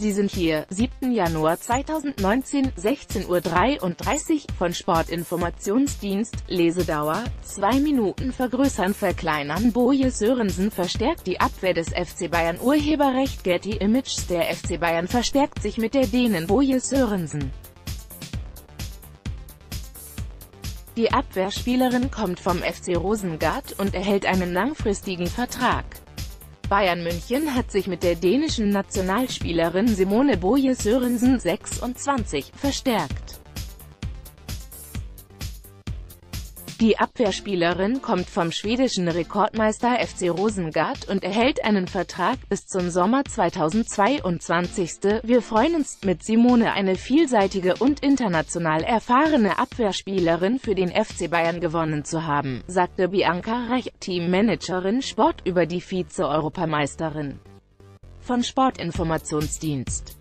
Sie sind hier, 7. Januar 2019, 16.33 Uhr, von Sportinformationsdienst, Lesedauer, 2 Minuten vergrößern verkleinern Boje Sörensen verstärkt die Abwehr des FC Bayern Urheberrecht Getty Images Der FC Bayern verstärkt sich mit der Dänen Boje Sörensen. Die Abwehrspielerin kommt vom FC Rosengard und erhält einen langfristigen Vertrag. Bayern München hat sich mit der dänischen Nationalspielerin Simone Boje Sørensen 26 verstärkt. Die Abwehrspielerin kommt vom schwedischen Rekordmeister FC Rosengard und erhält einen Vertrag bis zum Sommer 2022. Wir freuen uns, mit Simone eine vielseitige und international erfahrene Abwehrspielerin für den FC Bayern gewonnen zu haben, sagte Bianca Reich, Teammanagerin Sport über die Vize-Europameisterin von Sportinformationsdienst.